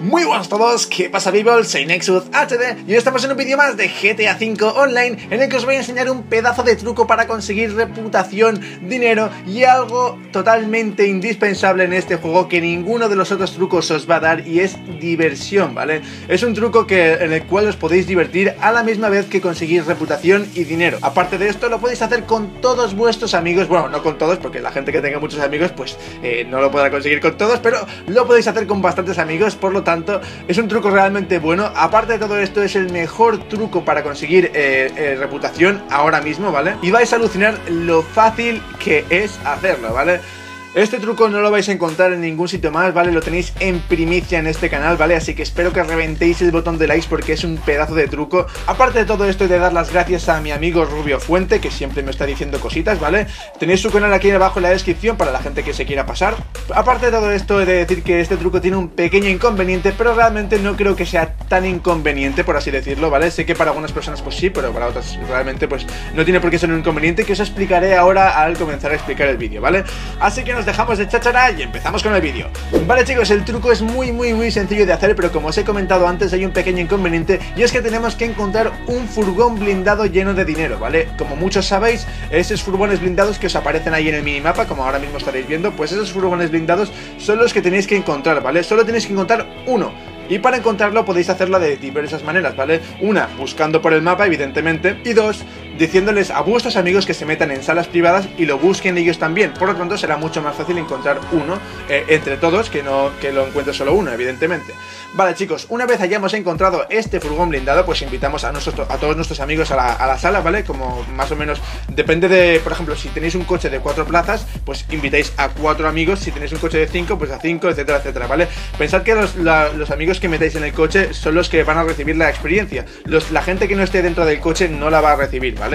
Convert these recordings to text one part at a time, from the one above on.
Muy buenas todos, ¿qué pasa people? Soy Nexus HD y hoy estamos en un vídeo más de GTA V Online en el que os voy a enseñar un pedazo de truco para conseguir reputación, dinero y algo totalmente indispensable en este juego que ninguno de los otros trucos os va a dar y es diversión, ¿vale? Es un truco que, en el cual os podéis divertir a la misma vez que conseguir reputación y dinero. Aparte de esto lo podéis hacer con todos vuestros amigos, bueno, no con todos porque la gente que tenga muchos amigos pues eh, no lo podrá conseguir con todos, pero lo podéis hacer con bastantes amigos, por lo tanto es un truco realmente bueno. Aparte de todo esto, es el mejor truco para conseguir eh, eh, reputación ahora mismo, ¿vale? Y vais a alucinar lo fácil que es hacerlo, ¿vale? Este truco no lo vais a encontrar en ningún sitio más, ¿vale? Lo tenéis en primicia en este canal, ¿vale? Así que espero que reventéis el botón de likes porque es un pedazo de truco. Aparte de todo esto, he de dar las gracias a mi amigo Rubio Fuente, que siempre me está diciendo cositas, ¿vale? Tenéis su canal aquí abajo en la descripción para la gente que se quiera pasar. Aparte de todo esto, he de decir que este truco tiene un pequeño inconveniente, pero realmente no creo que sea tan inconveniente, por así decirlo, ¿vale? Sé que para algunas personas pues sí, pero para otras realmente pues no tiene por qué ser un inconveniente, que os explicaré ahora al comenzar a explicar el vídeo, ¿vale? Así que nos dejamos de chachara y empezamos con el vídeo. Vale chicos, el truco es muy muy muy sencillo de hacer, pero como os he comentado antes hay un pequeño inconveniente y es que tenemos que encontrar un furgón blindado lleno de dinero, ¿vale? Como muchos sabéis, esos furgones blindados que os aparecen ahí en el minimapa, como ahora mismo estaréis viendo, pues esos furgones blindados son los que tenéis que encontrar, ¿vale? Solo tenéis que encontrar uno. Y para encontrarlo podéis hacerlo de diversas maneras, ¿vale? Una, buscando por el mapa, evidentemente. Y dos, diciéndoles a vuestros amigos que se metan en salas privadas y lo busquen ellos también. Por lo tanto, será mucho más fácil encontrar uno eh, entre todos que no que lo encuentre solo uno, evidentemente. Vale, chicos, una vez hayamos encontrado este furgón blindado, pues invitamos a, nosotros, a todos nuestros amigos a la, a la sala, ¿vale? Como más o menos, depende de, por ejemplo, si tenéis un coche de cuatro plazas, pues invitáis a cuatro amigos. Si tenéis un coche de cinco, pues a cinco, etcétera, etcétera, ¿vale? Pensad que los, los amigos que metáis en el coche son los que van a recibir la experiencia. Los, la gente que no esté dentro del coche no la va a recibir, ¿vale?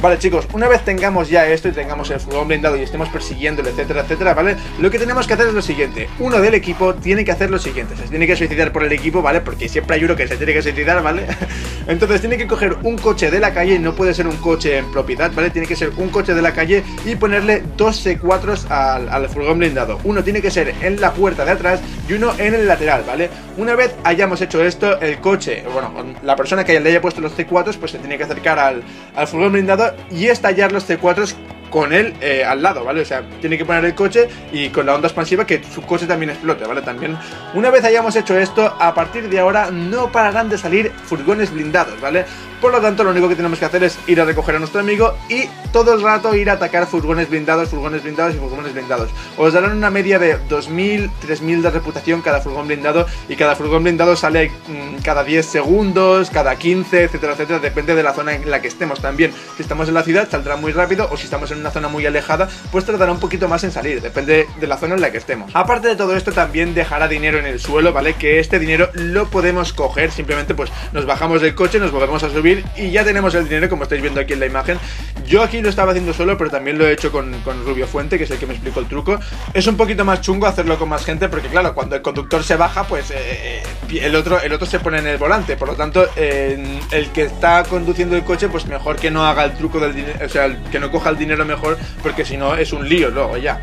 Vale, chicos, una vez tengamos ya esto y tengamos el furgón blindado y estemos persiguiéndolo, etcétera, etcétera, ¿vale? Lo que tenemos que hacer es lo siguiente. Uno del equipo tiene que hacer lo siguiente. Se tiene que suicidar por el equipo, ¿vale? Porque siempre hay uno que se tiene que suicidar, ¿vale? Entonces tiene que coger un coche de la calle, no puede ser un coche en propiedad, ¿vale? Tiene que ser un coche de la calle y ponerle dos C4s al, furgón blindado. Uno tiene que ser en la puerta de atrás y uno en el lateral, ¿vale? Una vez hayamos hecho esto, el coche, bueno, la persona que le haya puesto los C4s, pues se tiene que acercar al, al furgón blindado y estallar los C4s con él eh, al lado, ¿vale? O sea, tiene que poner el coche y con la onda expansiva que su coche también explote, ¿vale? También, una vez hayamos hecho esto, a partir de ahora no pararán de salir furgones blindados, ¿vale? Por lo tanto, lo único que tenemos que hacer es ir a recoger a nuestro amigo y todo el rato ir a atacar furgones blindados, furgones blindados y furgones blindados. Os darán una media de 2.000, 3.000 de reputación cada furgón blindado y cada furgón blindado sale mmm, cada 10 segundos, cada 15, etcétera, etcétera. Depende de la zona en la que estemos también. Si estamos en la ciudad, saldrá muy rápido o si estamos en una zona muy alejada, pues tardará un poquito más en salir. Depende de la zona en la que estemos. Aparte de todo esto, también dejará dinero en el suelo, ¿vale? Que este dinero lo podemos coger. Simplemente, pues nos bajamos del coche, nos volvemos a subir y ya tenemos el dinero como estáis viendo aquí en la imagen. Yo aquí lo estaba haciendo solo, pero también lo he hecho con, Rubio Fuente, que es el que me explicó el truco. Es un poquito más chungo hacerlo con más gente, porque claro, cuando el conductor se baja, pues eh, el, otro, el otro se pone en el volante. Por lo tanto, eh, el que está conduciendo el coche, pues mejor que no haga el truco del dinero, o sea, que no coja el dinero mejor, porque si no es un lío luego ya.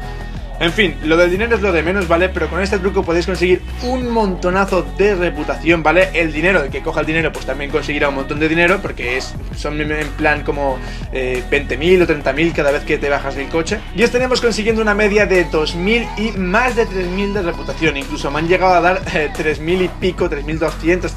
En fin, lo del dinero es lo de menos, ¿vale? Pero con este truco podéis conseguir un montonazo de reputación, ¿vale? El dinero, el que coja el dinero, pues también conseguirá un montón de dinero, porque es son en plan como eh, 20.000 o 30.000 cada vez que te bajas del coche. Y estaremos consiguiendo una media de 2.000 y más de 3.000 de reputación. Incluso me han llegado a dar eh, 3.000 y pico, 3.200,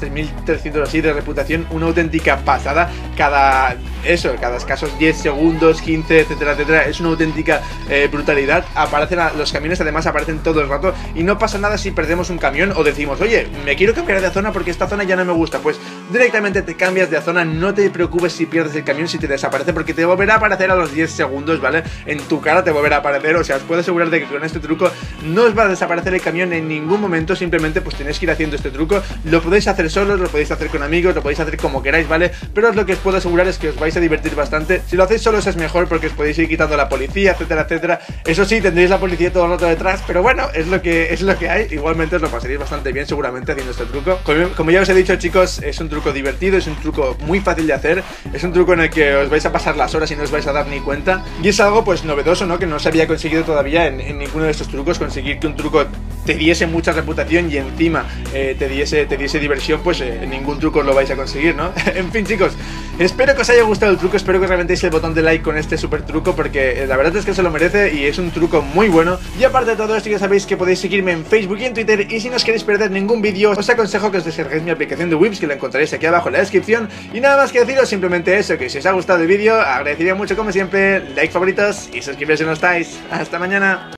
3.300 así de reputación. Una auténtica pasada cada, eso, cada escasos 10 segundos, 15, etcétera, etcétera. Es una auténtica eh, brutalidad. Aparecen a, los camiones además aparecen todo el rato y no pasa nada si perdemos un camión o decimos, oye, me quiero cambiar de zona porque esta zona ya no me gusta. Pues directamente te cambias de zona, no te preocupes si pierdes el camión, si te desaparece, porque te volverá a aparecer a los 10 segundos, ¿vale? En tu cara te volverá a aparecer, o sea, os puedo asegurar de que con este truco no os va a desaparecer el camión en ningún momento, simplemente pues tenéis que ir haciendo este truco. Lo podéis hacer solos, lo podéis hacer con amigos, lo podéis hacer como queráis, ¿vale? Pero lo que os puedo asegurar es que os vais a divertir bastante. Si lo hacéis solos es mejor porque os podéis ir quitando la policía, etcétera, etcétera. Eso sí, tendréis la policía todo el rato detrás, pero bueno, es lo que es lo que hay. Igualmente os lo pasaréis bastante bien seguramente haciendo este truco. Como, ya os he dicho, chicos, es un truco divertido, es un truco muy fácil de hacer, es un truco en el que os vais a pasar las horas y no os vais a dar ni cuenta. Y es algo pues novedoso, ¿no? Que no se había conseguido todavía en, en ninguno de estos trucos, conseguir que un truco te diese mucha reputación y encima eh, te, diese, te diese diversión, pues eh, ningún truco lo vais a conseguir, ¿no? en fin, chicos, espero que os haya gustado el truco, espero que reventéis el botón de like con este super truco, porque eh, la verdad es que se lo merece y es un truco muy bueno. Y aparte de todo esto, ya sabéis que podéis seguirme en Facebook y en Twitter, y si no os queréis perder ningún vídeo, os aconsejo que os descarguéis mi aplicación de Wips, que la encontraréis aquí abajo en la descripción. Y nada más que deciros, simplemente eso, que si os ha gustado el vídeo, agradecería mucho como siempre, like favoritos y suscribiros si no estáis. Hasta mañana.